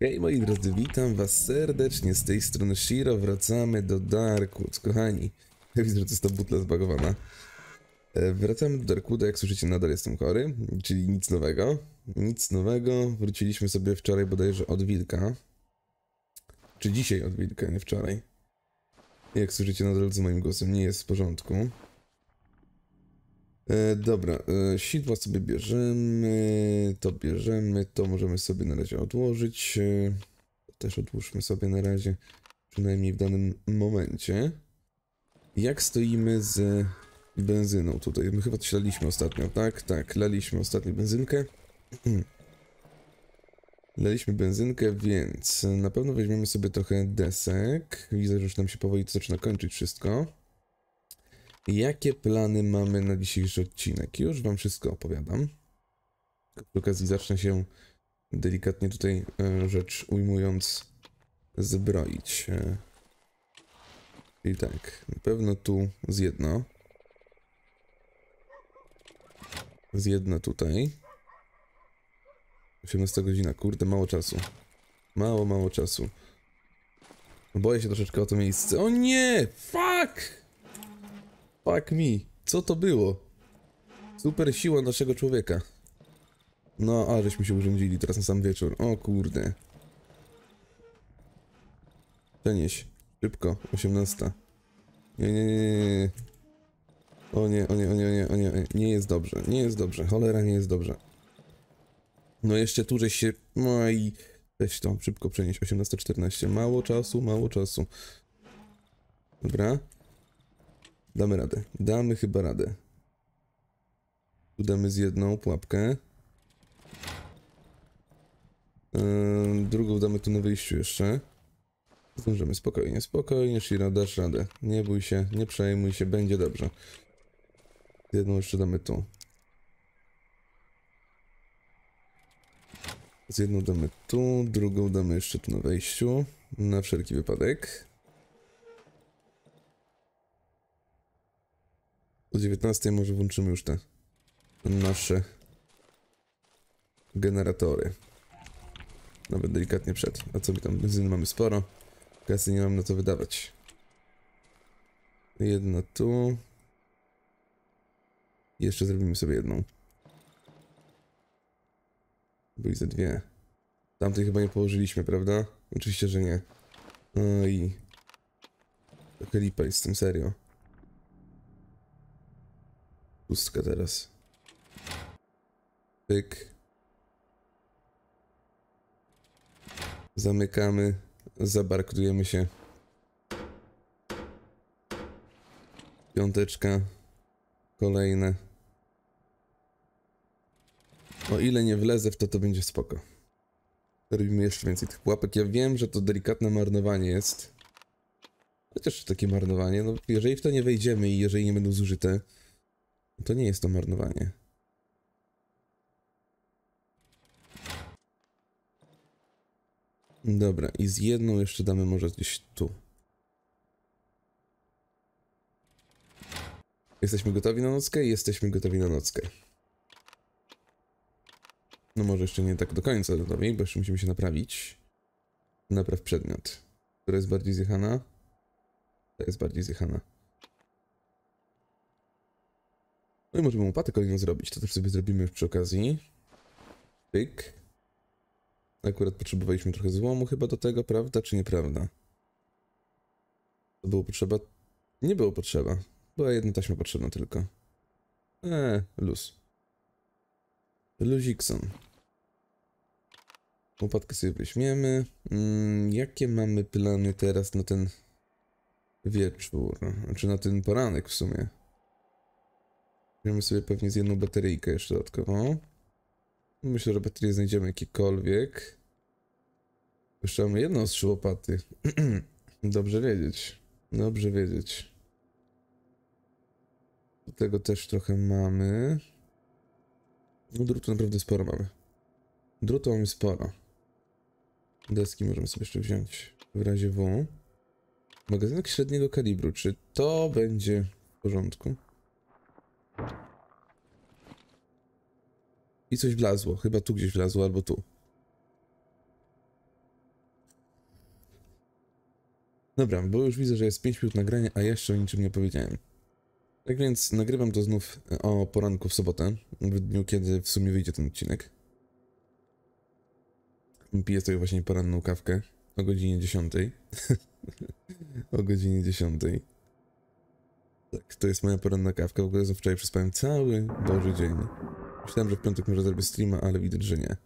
Hej moi drodzy, witam was serdecznie z tej strony Shiro, wracamy do Darkwood, kochani. Widzę, że to jest ta butla zbagowana. E, Wracamy do Darkwooda, jak słyszycie nadal jestem chory, czyli nic nowego. Nic nowego, wróciliśmy sobie wczoraj bodajże od wilka. Czy dzisiaj od wilka, nie wczoraj. Jak słyszycie nadal z moim głosem nie jest w porządku. E, dobra, e, sidła sobie bierzemy, to bierzemy, to możemy sobie na razie odłożyć. E, też odłóżmy sobie na razie, przynajmniej w danym momencie. Jak stoimy z benzyną tutaj? My chyba coś laliśmy ostatnio, tak? Tak, laliśmy ostatnio benzynkę. Laliśmy benzynkę, więc na pewno weźmiemy sobie trochę desek. Widzę, że już nam się powoli zaczyna kończyć wszystko. Jakie plany mamy na dzisiejszy odcinek? Już wam wszystko opowiadam. Przy okazji zacznę się delikatnie tutaj e, rzecz ujmując zbroić. E, Czyli tak, na pewno tu z jedno. Z jedno tutaj. 18 godzina, kurde, mało czasu. Mało, mało czasu. Boję się troszeczkę o to miejsce. O nie! Fuck! Fuck me. Co to było? Super siła naszego człowieka. No, a żeśmy się urządzili teraz na sam wieczór. O kurde. Przenieś. Szybko. 18. Nie, nie, nie, nie. O nie, o nie, o nie, o nie, o nie. Nie jest dobrze. Nie jest dobrze. Cholera nie jest dobrze. No jeszcze tu żeś się... No i... Weź to, szybko przenieść. 18.14. Mało czasu, mało czasu. Dobra. Damy radę. Damy chyba radę. Tu damy z jedną pułapkę. Yy, drugą damy tu na wyjściu jeszcze. Zdążymy spokojnie, spokojnie, Shira, dasz radę. Nie bój się, nie przejmuj się, będzie dobrze. Jedną jeszcze damy tu. Z jedną damy tu, drugą damy jeszcze tu na wejściu. Na wszelki wypadek. O 19 może włączymy już te nasze generatory. Nawet delikatnie przed. A co my tam? Benzyny mamy sporo. Kasy nie mam na to wydawać. Jedna tu. I jeszcze zrobimy sobie jedną. Bo i ze dwie. Tamtej chyba nie położyliśmy, prawda? Oczywiście, że nie. No i... Trochę lipa jest z tym, serio. Pustka teraz. Pyk. Zamykamy. Zabarkdujemy się. Piąteczka. Kolejne. O ile nie wlezę w to, to będzie spoko. Robimy jeszcze więcej tych pułapek. Ja wiem, że to delikatne marnowanie jest. Chociaż takie marnowanie, no jeżeli w to nie wejdziemy i jeżeli nie będą zużyte, to nie jest to marnowanie. Dobra, i z jedną jeszcze damy może gdzieś tu. Jesteśmy gotowi na nockę? Jesteśmy gotowi na nockę. No może jeszcze nie tak do końca gotowi, bo jeszcze musimy się naprawić. Napraw przedmiot. Która jest bardziej zjechana? Ta jest bardziej zjechana. No i możemy łopatę kolejną zrobić, to też sobie zrobimy już przy okazji. Pyk. Akurat potrzebowaliśmy trochę złomu chyba do tego, prawda czy nieprawda? To było potrzeba? Nie było potrzeba. Była jedna taśma potrzebna tylko. Eee, luz. Luzikson. Łopatkę sobie weźmiemy. Mm, jakie mamy plany teraz na ten wieczór? Znaczy na ten poranek w sumie. Weźmiemy sobie pewnie z jedną bateryjkę jeszcze dodatkowo. Myślę, że baterie znajdziemy jakiekolwiek. Jeszcze mamy jedną z trzy łopaty. Dobrze wiedzieć. Dobrze wiedzieć. Do tego też trochę mamy. No drutu naprawdę sporo mamy. Drutu mamy sporo. Deski możemy sobie jeszcze wziąć w razie W. Magazynek średniego kalibru. Czy to będzie w porządku? I coś wlazło. Chyba tu gdzieś wlazło, albo tu. Dobra, bo już widzę, że jest 5 minut nagrania, a jeszcze o niczym nie powiedziałem. Tak więc nagrywam to znów o poranku w sobotę, w dniu, kiedy w sumie wyjdzie ten odcinek. Piję sobie właśnie poranną kawkę o godzinie 10. o godzinie 10. Tak, to jest moja poranna kawka. W ogóle wczoraj przespałem cały Boży dzień. Myślałem, że w piątek może zrobię streama, ale widać, że nie.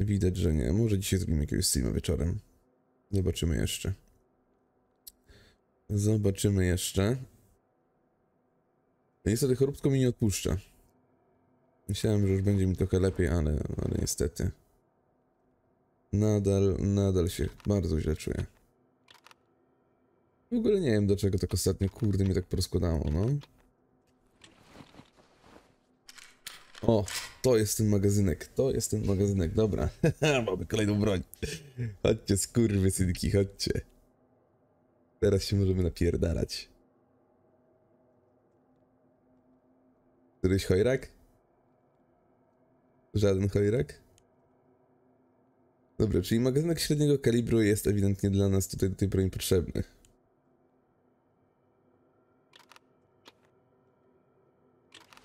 Widać, że nie. Może dzisiaj zrobimy jakiegoś streama wieczorem. Zobaczymy jeszcze. Zobaczymy jeszcze. Niestety choróbko mi nie odpuszcza. Myślałem, że już będzie mi trochę lepiej, ale, ale niestety. Nadal, nadal się bardzo źle czuję. W ogóle nie wiem, do czego tak ostatnio, kurde, mnie tak porozkładało, no. O, to jest ten magazynek, to jest ten magazynek, dobra. Mamy kolejną broń. Chodźcie, skurwy synki, chodźcie. Teraz się możemy napierdalać. Któryś chojrak? Żaden chojrak? Dobra, czyli magazynek średniego kalibru jest ewidentnie dla nas tutaj do tej broni potrzebny.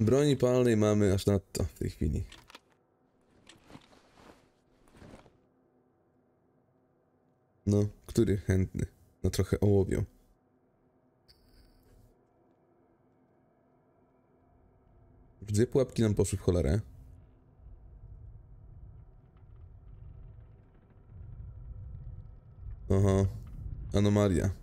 Broni palnej mamy aż nadto w tej chwili. No, który chętny? No trochę ołowią. Dwie pułapki nam poszły w cholerę. Aha, anomalia.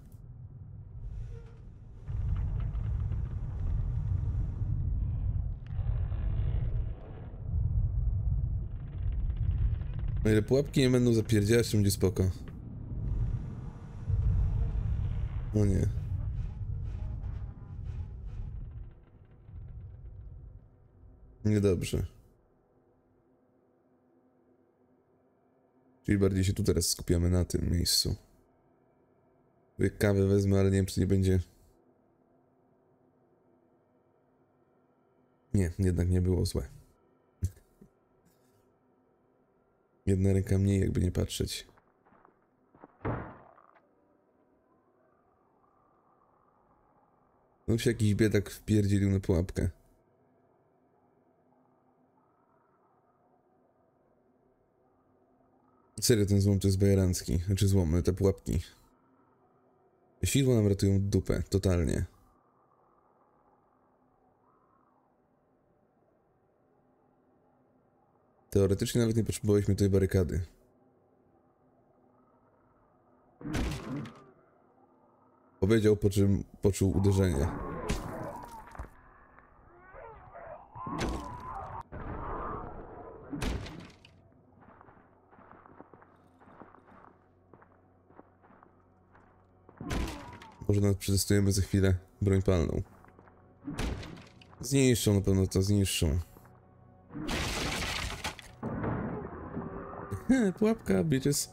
No ile pułapki nie będą zapierdzielać, to będzie spoko. O nie. Niedobrze. Czyli bardziej się tu teraz skupiamy na tym miejscu. Kawę wezmę, ale nie wiem, czy nie będzie... Nie, jednak nie było złe. Jedna ręka mniej, jakby nie patrzeć. No się jakiś biedak wpierdzielił na pułapkę. Serio, ten złom to jest bajerancki. Znaczy złomy, te pułapki. Sidła nam ratują dupę, totalnie. Teoretycznie nawet nie potrzebowaliśmy tej barykady. Powiedział, po czym poczuł uderzenie. Może nawet przetestujemy za chwilę broń palną. Zniszczą na pewno to, zniszczą. Pułapka, bitches.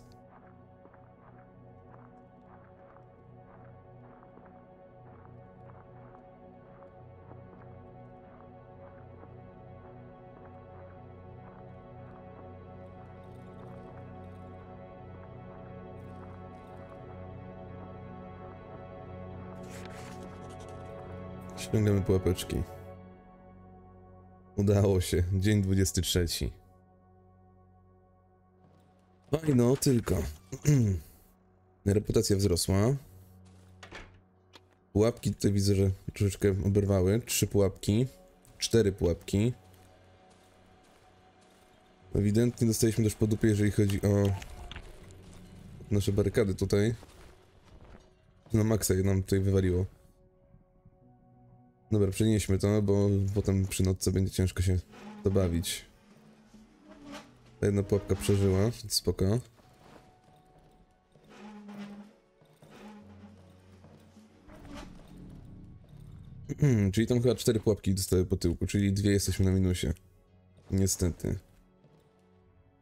Ściągamy pułapeczki. Udało się. Dzień 23. No tylko. Reputacja wzrosła. Pułapki tutaj widzę, że troszeczkę oberwały. Trzy pułapki. Cztery pułapki. Ewidentnie dostaliśmy też po dupie, jeżeli chodzi o nasze barykady tutaj. Na maksa je nam tutaj wywaliło. Dobra, przenieśmy to, bo potem przy nocce będzie ciężko się dobawić. Jedna pułapka przeżyła, spoko. czyli tam chyba cztery pułapki dostały po tyłku, czyli dwie jesteśmy na minusie. Niestety.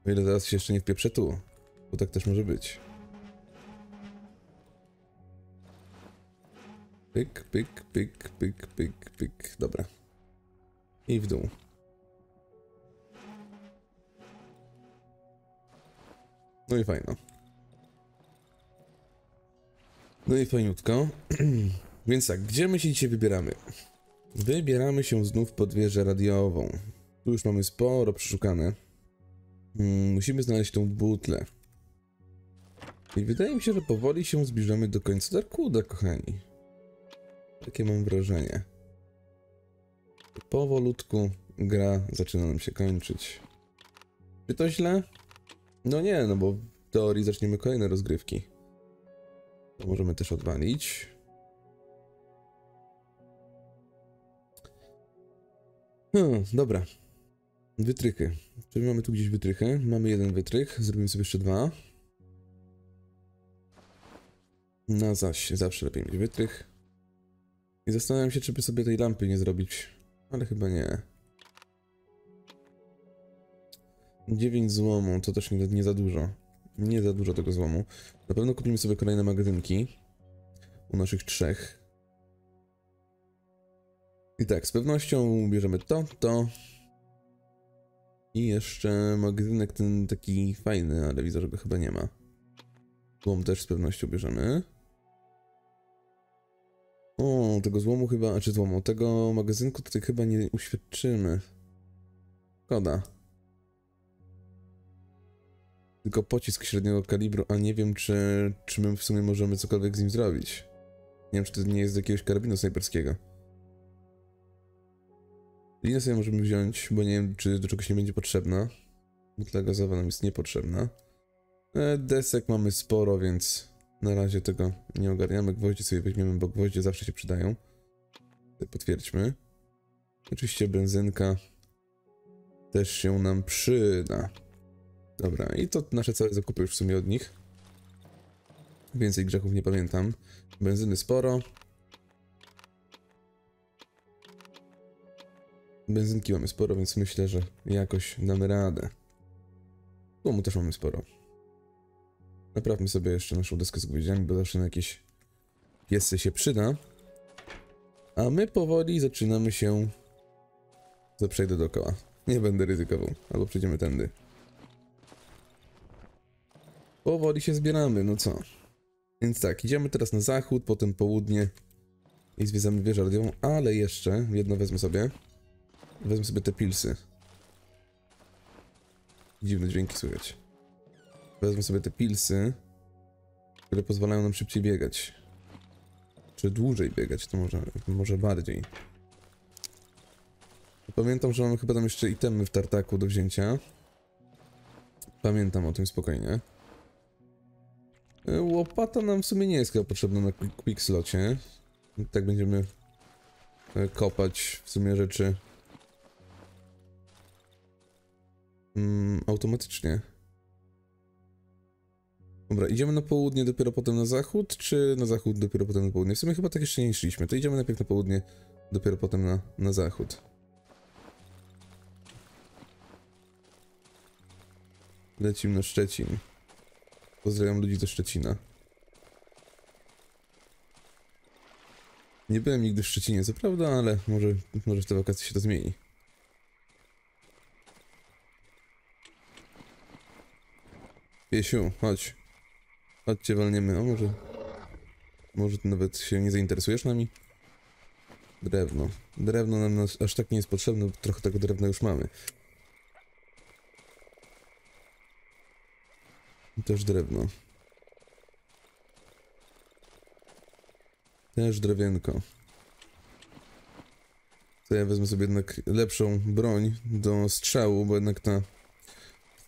O ile zaraz się jeszcze nie wpieprzę tu, bo tak też może być. Pyk, pyk, pyk, pyk, pyk, pyk. Dobra. I w dół. No i fajno. No i fajniutko. Więc tak, gdzie my się dzisiaj wybieramy? Wybieramy się znów pod wieżę radiową. Tu już mamy sporo przeszukane. Mm, musimy znaleźć tą butlę. I wydaje mi się, że powoli się zbliżamy do końca Darkuda, kochani. Takie mam wrażenie. Powolutku gra zaczyna nam się kończyć. Czy to źle? No nie, no bo w teorii zaczniemy kolejne rozgrywki. To możemy też odwalić. Hmm, dobra. Wytrychy. Czy mamy tu gdzieś wytrychy? Mamy jeden wytrych, zrobimy sobie jeszcze dwa. Na zaś, zawsze lepiej mieć wytrych. I zastanawiam się, czy by sobie tej lampy nie zrobić. Ale chyba nie. 9 złomu, to też nie, nie za dużo. Nie za dużo tego złomu. Na pewno kupimy sobie kolejne magazynki. U naszych trzech. I tak, z pewnością bierzemy to, to. I jeszcze magazynek ten taki fajny, ale widzę, że go chyba nie ma. Złom też z pewnością bierzemy. O, tego złomu chyba, czy złomu, tego magazynku tutaj chyba nie uświadczymy. Szkoda. Tylko pocisk średniego kalibru, a nie wiem, czy, czy my w sumie możemy cokolwiek z nim zrobić. Nie wiem, czy to nie jest z jakiegoś karabinu snajperskiego. Linę sobie możemy wziąć, bo nie wiem, czy do czegoś nie będzie potrzebna. Butla gazowa nam jest niepotrzebna. E, desek mamy sporo, więc na razie tego nie ogarniamy. Gwoździe sobie weźmiemy, bo gwoździe zawsze się przydają. Potwierdźmy. Oczywiście benzynka też się nam przyda. Dobra, i to nasze całe zakupy już w sumie od nich. Więcej grzechów nie pamiętam. Benzyny sporo. Benzynki mamy sporo, więc myślę, że jakoś damy radę. Tłumu też mamy sporo. Naprawmy sobie jeszcze naszą deskę z gwoździami, bo zawsze na jakieś piesy się przyda. A my powoli zaczynamy się... To przejdę dookoła. Nie będę ryzykował. Albo przejdziemy tędy. Powoli się zbieramy, no co? Więc tak, idziemy teraz na zachód, potem południe i zwiedzamy wieżę radiową, ale jeszcze jedno wezmę sobie. Wezmę sobie te pilsy. Dziwne dźwięki słychać. Wezmę sobie te pilsy, które pozwalają nam szybciej biegać. Czy dłużej biegać, to może, może bardziej. Pamiętam, że mamy chyba tam jeszcze itemy w tartaku do wzięcia. Pamiętam o tym spokojnie. E, Łopata nam w sumie nie jest chyba potrzebna na quick, slocie. Tak będziemy e, kopać w sumie rzeczy mm, automatycznie. Dobra, idziemy na południe, dopiero potem na zachód, czy na zachód, dopiero potem na południe? W sumie chyba tak jeszcze nie szliśmy. To idziemy najpierw na południe, dopiero potem na, na zachód. Lecimy na Szczecin. Pozdrawiam ludzi ze Szczecina. Nie byłem nigdy w Szczecinie, co prawda, ale może, może w te wakacje się to zmieni. Piesiu, chodź. Chodźcie, walniemy. O, może... Może nawet się nie zainteresujesz nami? Drewno. Drewno nam aż tak nie jest potrzebne, bo trochę tego drewna już mamy. Też drewno. Też drewienko. To ja wezmę sobie jednak lepszą broń do strzału, bo jednak ta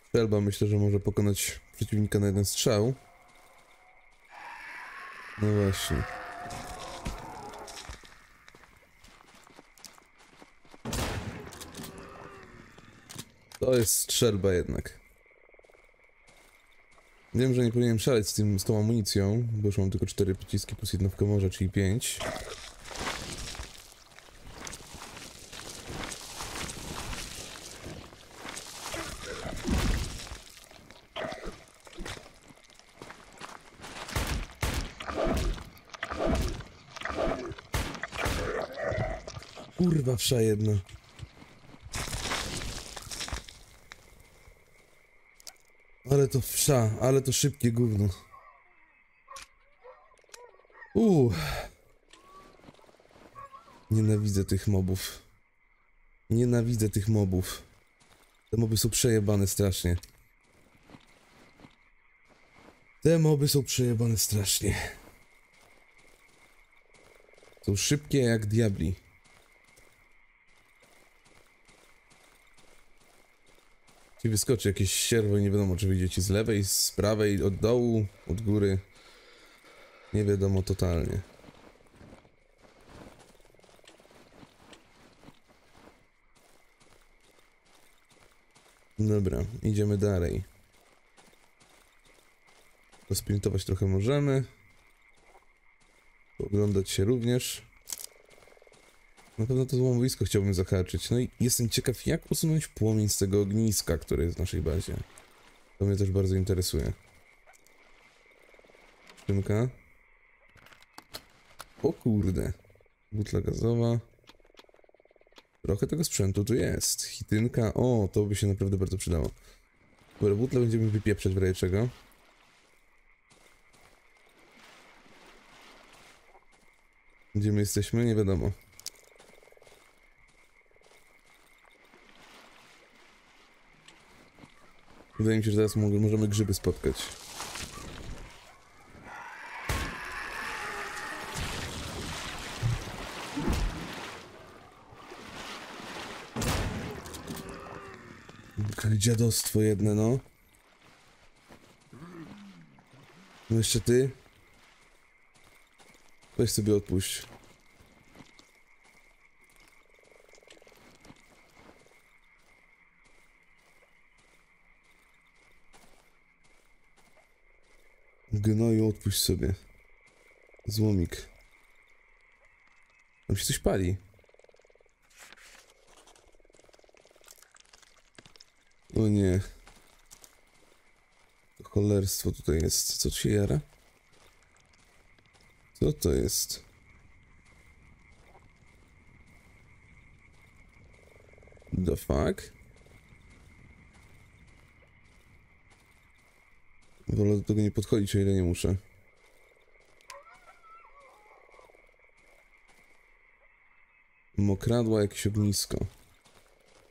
strzelba myślę, że może pokonać przeciwnika na jeden strzał. No właśnie. To jest strzelba jednak. Wiem, że nie powinienem szaleć z, tym, z tą amunicją, bo już mam tylko 4 pociski plus jedno w czyli 5. Kurwa, wsza jedna. Ale to wsza, ale to szybkie gówno. Uuu. Nienawidzę tych mobów. Nienawidzę tych mobów. Te moby są przejebane strasznie. Te moby są przejebane strasznie. Są szybkie jak diabli. Ci wyskoczy jakieś sierwo i nie wiadomo czy wyjdzie ci z lewej, z prawej, od dołu, od góry. Nie wiadomo totalnie. Dobra, idziemy dalej. Posprintować trochę możemy. Oglądać się również. Na pewno to złomowisko chciałbym zahaczyć. No i jestem ciekaw, jak usunąć płomień z tego ogniska, które jest w naszej bazie. To mnie też bardzo interesuje. Szynka. O kurde. Butla gazowa. Trochę tego sprzętu tu jest. Hitynka. O, to by się naprawdę bardzo przydało. Dobra, butle będziemy wypieprzać w razie czego. Gdzie my jesteśmy? Nie wiadomo. Wydaje mi się, że teraz mo- możemy grzyby spotkać. Dziadostwo jedne, no. No jeszcze ty. Weź sobie odpuść. Odpuść sobie. Złomik. Tam się coś pali. O nie. To cholerstwo tutaj jest. Co tu się jara? Co to jest? The fuck? Wolę do tego nie podchodzić, o ile nie muszę. Mokradła jakieś ognisko.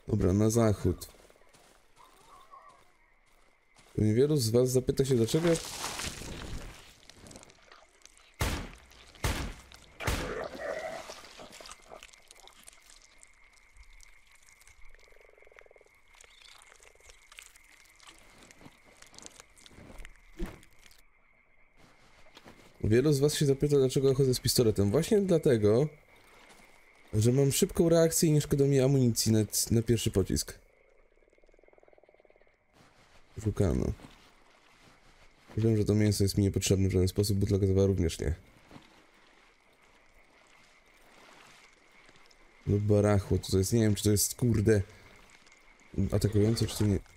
Dobra, na zachód. Pewnie wielu z was zapyta się, dlaczego Wielu z was się zapyta, dlaczego ja chodzę z pistoletem. Właśnie dlatego, że mam szybką reakcję i nie szkoda mi amunicji na, na pierwszy pocisk. Szukano. Wiem, że to mięso jest mi niepotrzebne w żaden sposób, butla gazowa również nie. Lub barachło, to jest, nie wiem, czy to jest, kurde, atakujące, czy to nie...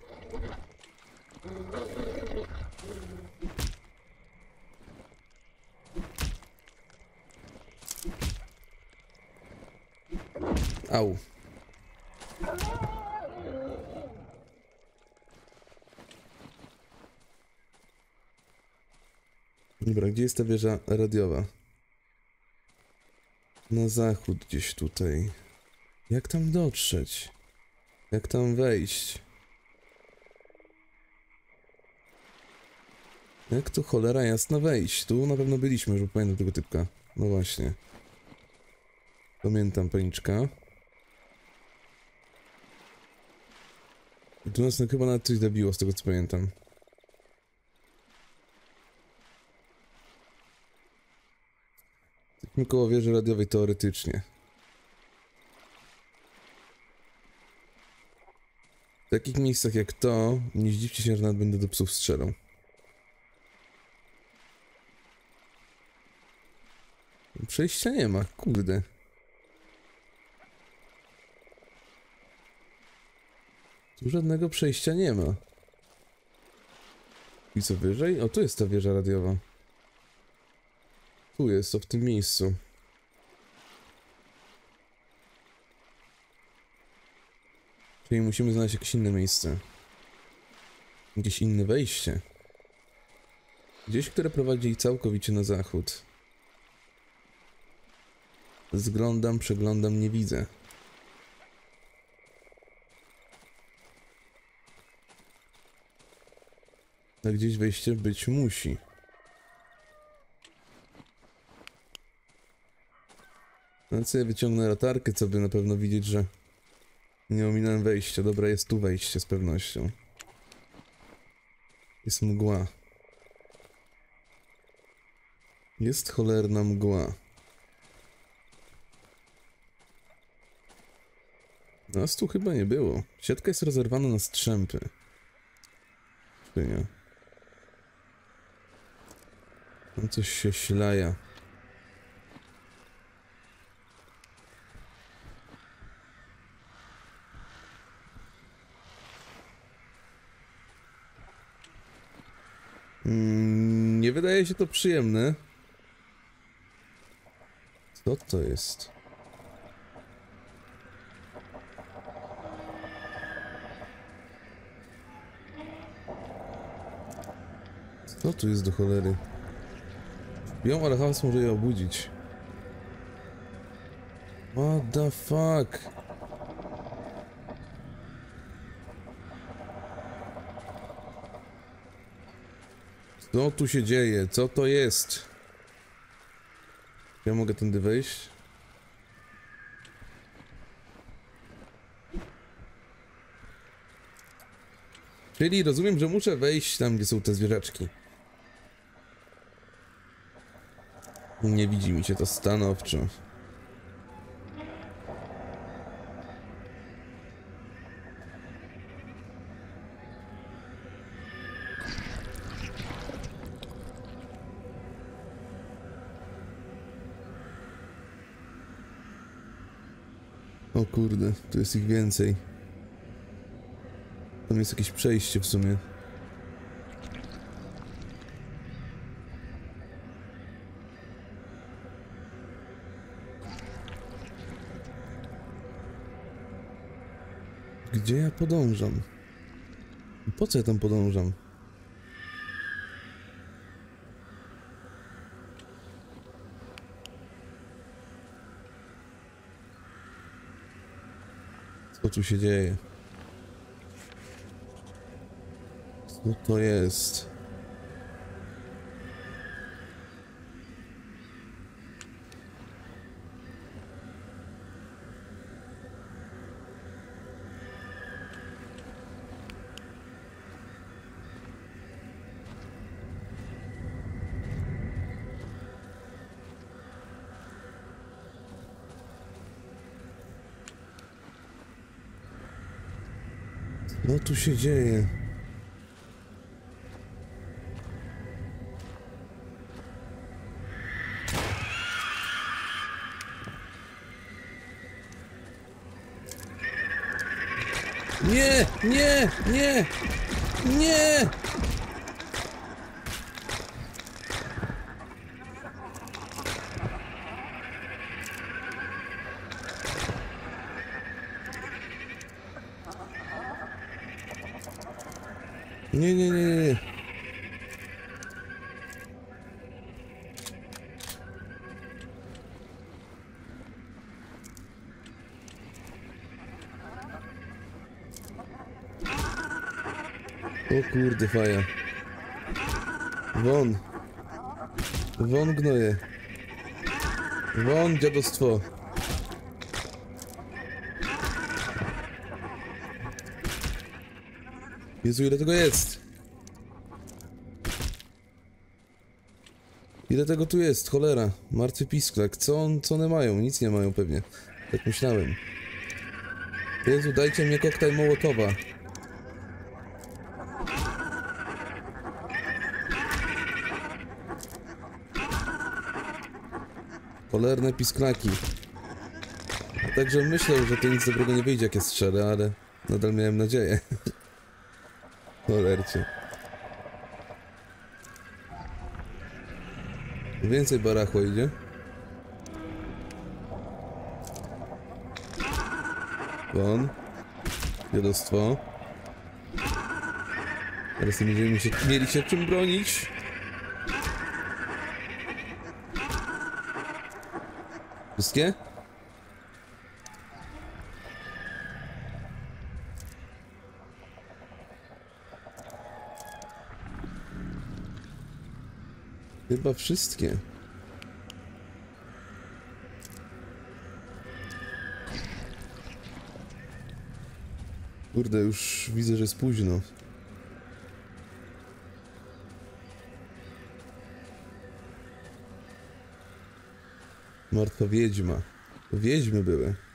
Au. Dobra, gdzie jest ta wieża radiowa? Na zachód gdzieś tutaj. Jak tam dotrzeć? Jak tam wejść? Jak tu cholera jasna wejść? Tu na pewno byliśmy, już pamiętam tego typka. No właśnie. Pamiętam paniczka. I tu nas no, chyba nawet coś zabiło, z tego co pamiętam. Jesteśmy koło wieży radiowej teoretycznie. W takich miejscach jak to, nie zdziwcie się, że nawet będę do psów strzelał. Przejścia nie ma, kurde. Tu żadnego przejścia nie ma. I co wyżej? O, tu jest ta wieża radiowa. Tu jest, to w tym miejscu. Czyli musimy znaleźć jakieś inne miejsce. Jakieś inne wejście. Gdzieś, które prowadzi całkowicie na zachód. Zglądam, przeglądam, nie widzę. A gdzieś wejście być musi. Co ja wyciągnę latarkę, co by na pewno widzieć, że nie ominąłem wejścia. Dobra, jest tu wejście z pewnością. Jest mgła. Jest cholerna mgła. Nas tu chyba nie było. Siatka jest rozerwana na strzępy. Czy nie? Tam coś się ślaja. Mm, nie wydaje się to przyjemne. Co to jest? Co tu jest do cholery? Ją, ale hałas może je obudzić. What the fuck? Co tu się dzieje? Co to jest? Ja mogę tędy wejść? Czyli rozumiem, że muszę wejść tam, gdzie są te zwierzaczki. Nie widzi mi się to stanowczo. O kurde, tu jest ich więcej. Tam jest jakieś przejście w sumie. Gdzie ja podążam? Po co ja tam podążam? Co tu się dzieje? Co to jest? Co tu się dzieje? Nie, nie, nie, nie! Nie, nie, nie, nie. O kurde, faja. Won. Won gnoje. Won dziadostwo. Jezu, ile tego jest? Ile tego tu jest? Cholera. Martwy pisklak. Co, on, co one mają? Nic nie mają pewnie. Tak myślałem. Jezu, dajcie mnie koktajl Mołotowa. Cholerne pisklaki. Także myślę, że to nic dobrego nie wyjdzie, jak jest szczere, ale nadal miałem nadzieję. Cholercie. Więcej barachła idzie. Won. Dziadostwo. Teraz nie będziemy się, mieli się czym bronić. Wszystkie? Chyba wszystkie. Kurde, już widzę, że jest późno. Martwa wiedźma. Wiedźmy były.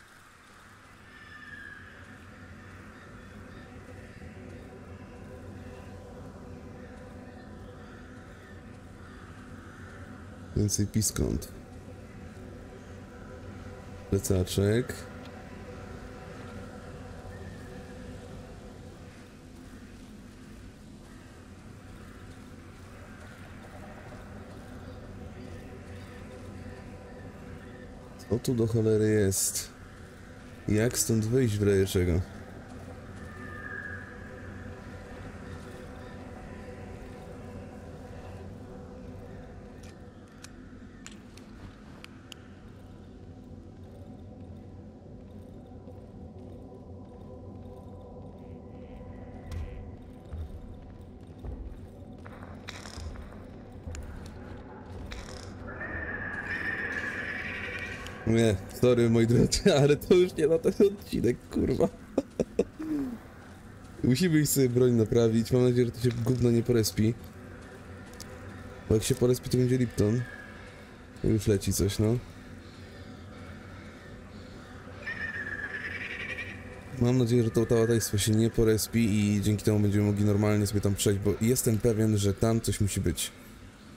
Więcej piskąt. Plecaczek. Co tu do cholery jest? Jak stąd wyjść w razie czego? Nie, sorry moi drodzy, ale to już nie na ten odcinek, kurwa. Musimy iść sobie broń naprawić. Mam nadzieję, że to się gówno nie porespi. Bo jak się porespi, to będzie Lipton. Już leci coś, no. Mam nadzieję, że to tałataństwo się nie porespi i dzięki temu będziemy mogli normalnie sobie tam przejść, bo jestem pewien, że tam coś musi być.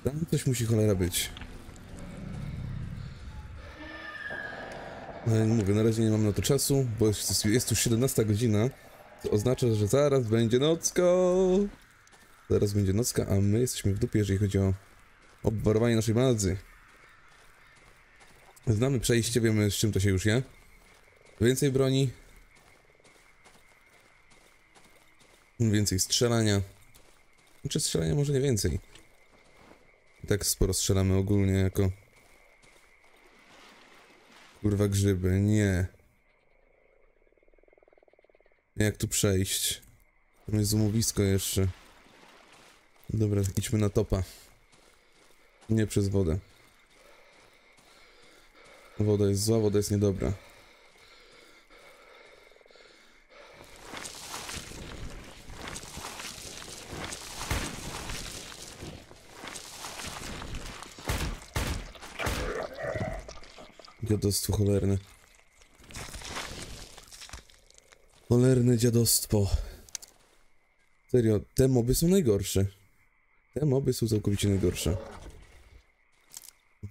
Tam coś musi cholera być. Ale mówię, na razie nie mam na to czasu, bo jest, jest już 17 godzina, co oznacza, że zaraz będzie nocko. Zaraz będzie nocka, a my jesteśmy w dupie, jeżeli chodzi o obwarowanie naszej bazy. Znamy przejście, wiemy z czym to się już je. Więcej broni. Więcej strzelania. Znaczy strzelania może nie więcej. I tak sporo strzelamy ogólnie jako... Kurwa grzyby, nie. Jak tu przejść? Tam jest złomowisko jeszcze. Dobra, idźmy na topa. Nie przez wodę. Woda jest zła, woda jest niedobra. Dziadostwo cholerne. Cholerne dziadostwo. Serio, te moby są najgorsze. Te moby są całkowicie najgorsze.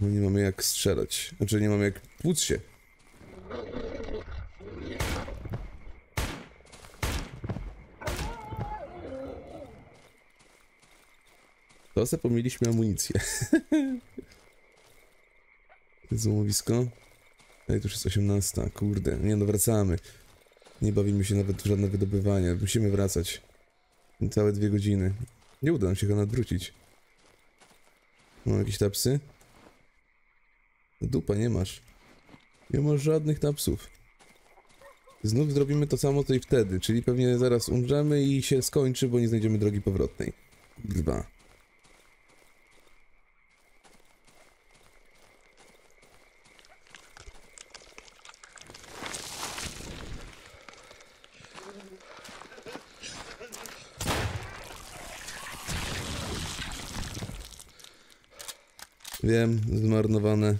No nie mamy jak strzelać. Znaczy nie mamy jak płuc się. To se pomiliśmy amunicję. Złomowisko. Ej, to już jest 18. Kurde, nie no, wracamy. Nie bawimy się nawet w żadne wydobywanie. Musimy wracać. Całe dwie godziny. Nie uda nam się go nadwrócić. Mam jakieś tapsy? Dupa, nie masz. Nie masz żadnych tapsów. Znów zrobimy to samo co i wtedy, czyli pewnie zaraz umrzemy i się skończy, bo nie znajdziemy drogi powrotnej. Dwa. Wiem, zmarnowane.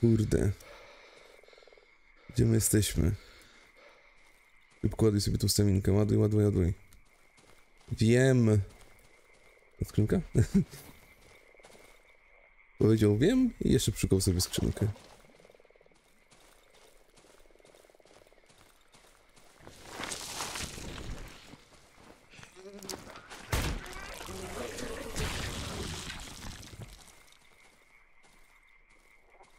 Kurde. Gdzie my jesteśmy? Szybko ładuj sobie tą staminkę. Ładuj, ładuj, ładuj. Wiem. Skrzynka? Powiedział wiem i jeszcze przykął sobie skrzynkę.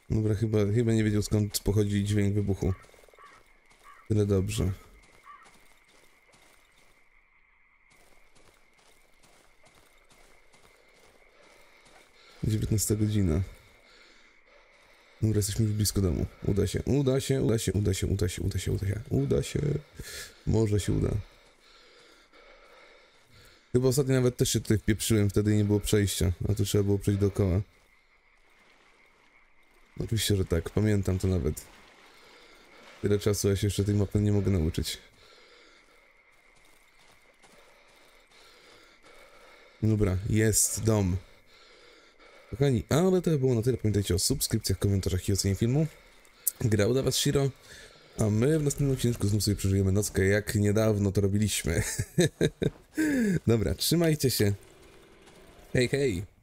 Dobra, chyba, chyba nie wiedział skąd pochodzi dźwięk wybuchu. Tyle dobrze. 19 godzina. Dobra, jesteśmy już blisko domu. Uda się, uda się, uda się, uda się, uda się, uda się, uda się, uda się. Może się uda. Chyba ostatnio nawet też się tutaj wpieprzyłem, wtedy nie było przejścia, a tu trzeba było przejść dookoła. Oczywiście, że tak, pamiętam to nawet. Tyle czasu, ja się jeszcze tej mapy nie mogę nauczyć. Dobra, jest dom. Kochani, ale to by było na tyle. Pamiętajcie o subskrypcjach, komentarzach i ocenie filmu. Grał dla was Shiro, a my w następnym odcinku znów sobie przeżyjemy nockę, jak niedawno to robiliśmy. Dobra, trzymajcie się. Hej, hej!